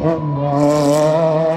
الله